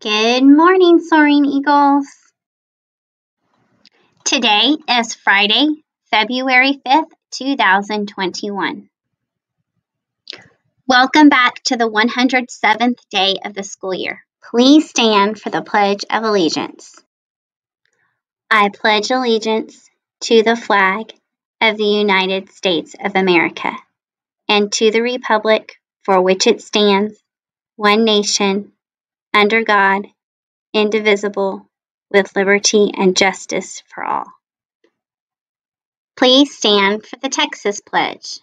Good morning, Soaring Eagles. Today is Friday, February 5th, 2021. Welcome back to the 107th day of the school year. Please stand for the Pledge of Allegiance. I pledge allegiance to the flag of the United States of America and to the Republic for which it stands, one nation, under God, indivisible, with liberty and justice for all. Please stand for the Texas Pledge.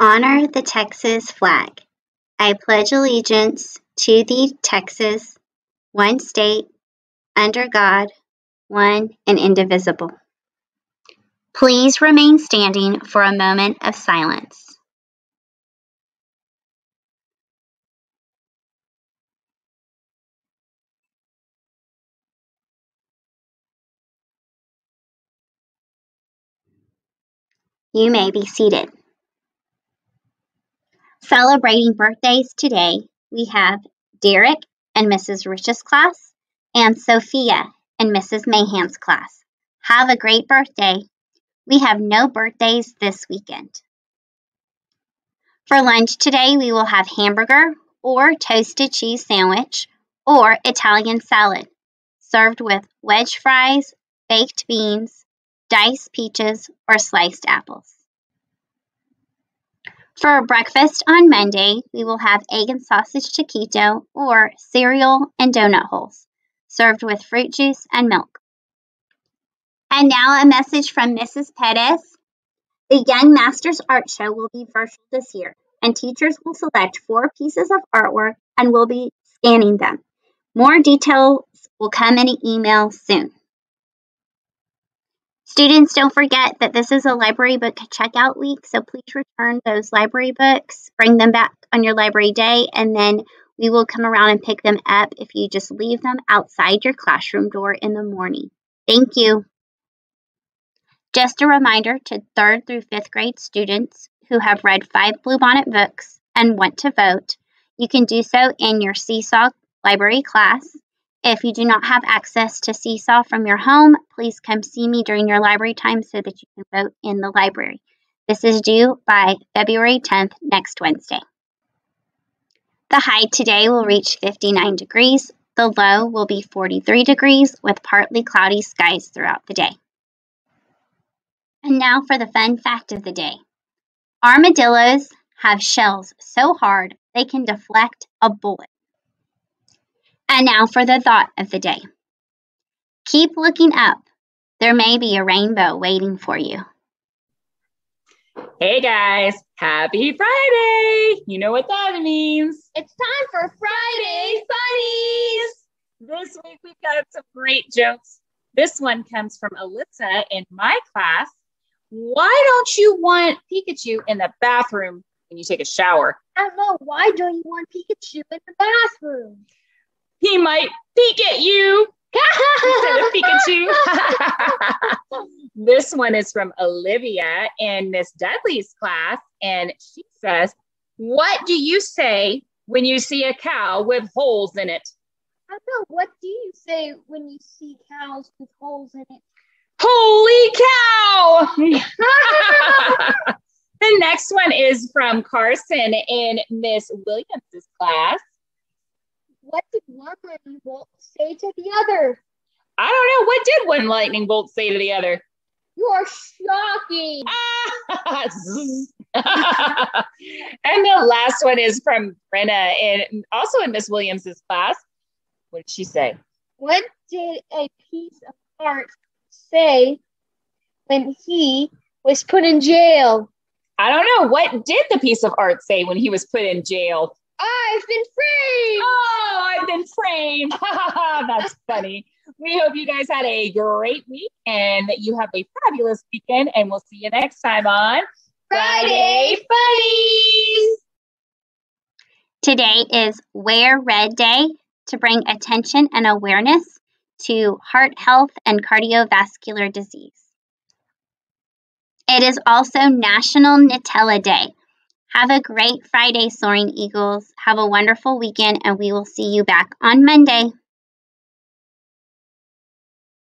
Honor the Texas flag. I pledge allegiance to the Texas, one state, under God, one and indivisible. Please remain standing for a moment of silence. You may be seated. Celebrating birthdays today, we have Derek and Mrs. Rich's class and Sophia and Mrs. Mahan's class. Have a great birthday. We have no birthdays this weekend. For lunch today, we will have hamburger or toasted cheese sandwich or Italian salad served with wedge fries, baked beans, diced peaches, or sliced apples. For breakfast on Monday, we will have egg and sausage taquito or cereal and donut holes, served with fruit juice and milk. And now a message from Mrs. Pettis. The Young Masters Art Show will be virtual this year, and teachers will select four pieces of artwork and will be scanning them. More details will come in an email soon. Students, don't forget that this is a library book checkout week, so please return those library books, bring them back on your library day, and then we will come around and pick them up if you just leave them outside your classroom door in the morning. Thank you. Just a reminder to third through fifth grade students who have read five Bluebonnet books and want to vote, you can do so in your Seesaw library class if you do not have access to Seesaw from your home, please come see me during your library time so that you can vote in the library. This is due by February 10th, next Wednesday. The high today will reach 59 degrees. The low will be 43 degrees with partly cloudy skies throughout the day. And now for the fun fact of the day. Armadillos have shells so hard they can deflect a bullet. And now for the thought of the day. Keep looking up. There may be a rainbow waiting for you. Hey guys, happy Friday! You know what that means. It's time for Friday Funnies! This week we've got some great jokes. This one comes from Alyssa in my class. Why don't you want Pikachu in the bathroom when you take a shower? I don't know. Why don't you want Pikachu in the bathroom? He might peek at you instead of Pikachu. this one is from Olivia in Miss Dudley's class, and she says, What do you say when you see a cow with holes in it? I don't know. What do you say when you see cows with holes in it? Holy cow! the next one is from Carson in Miss Williams's class. What did one lightning bolt say to the other? I don't know. What did one lightning bolt say to the other? You're shocking. and the last one is from Brenna, and also in Miss Williams's class. What did she say? What did a piece of art say when he was put in jail? I don't know. What did the piece of art say when he was put in jail? I've been framed. Oh, I've been framed. That's funny. We hope you guys had a great week and that you have a fabulous weekend. And we'll see you next time on Friday Funnies. Today is Wear Red Day to bring attention and awareness to heart health and cardiovascular disease. It is also National Nutella Day Have a great Friday, Soaring Eagles. Have a wonderful weekend, and we will see you back on Monday.